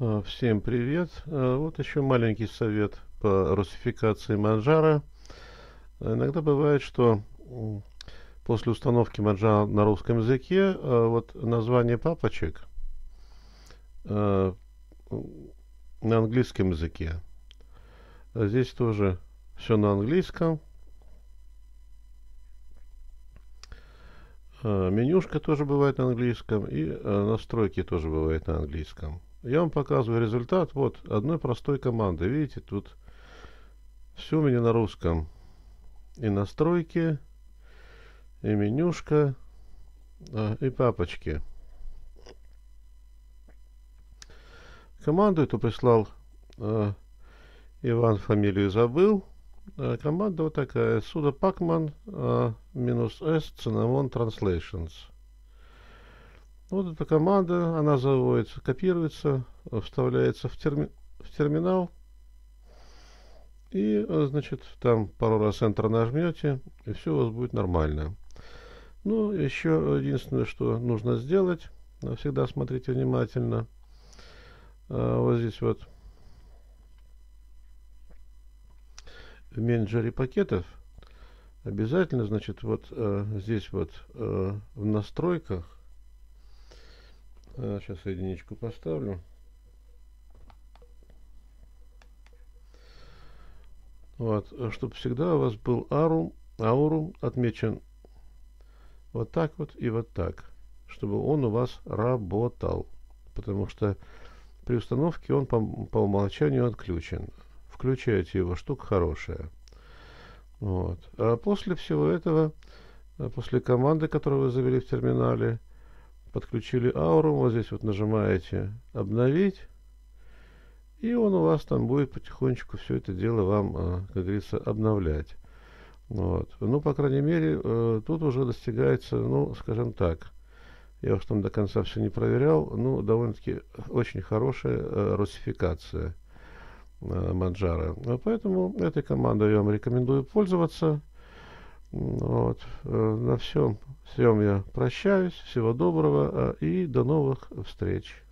А, всем привет! А, вот еще маленький совет по русификации Манжара. Иногда бывает, что после установки Манжара на русском языке а, вот название папочек на английском языке. Здесь тоже все на английском. Менюшка тоже бывает на английском и настройки тоже бывают на английском. Я вам показываю результат вот одной простой команды. Видите, тут все у меня на русском. И настройки, и менюшка, а, и папочки. Команду эту прислал а, Иван, фамилию забыл. А, команда вот такая. Суда Pacman а, минус S Cinnamon Translations. Вот эта команда, она заводится, копируется, вставляется в, терми в терминал. И, значит, там пару раз Enter нажмете, и все у вас будет нормально. Ну, еще единственное, что нужно сделать, всегда смотрите внимательно. А, вот здесь вот в менеджере пакетов обязательно, значит, вот э, здесь вот э, в настройках Сейчас а, единичку поставлю. Вот, чтобы всегда у вас был арум, аурум отмечен вот так вот и вот так, чтобы он у вас работал. Потому что при установке он по, по умолчанию отключен. Включаете его, штука хорошая. Вот. А после всего этого, а после команды, которую вы завели в терминале, подключили ауру, вот здесь вот нажимаете обновить, и он у вас там будет потихонечку все это дело вам, а, как говорится, обновлять. Вот. Ну, по крайней мере, э, тут уже достигается, ну, скажем так, я уж там до конца все не проверял, ну, довольно-таки очень хорошая э, русификация э, Манджара. Поэтому этой командой я вам рекомендую пользоваться. Вот. Э, на всем, всем я прощаюсь. Всего доброго э, и до новых встреч.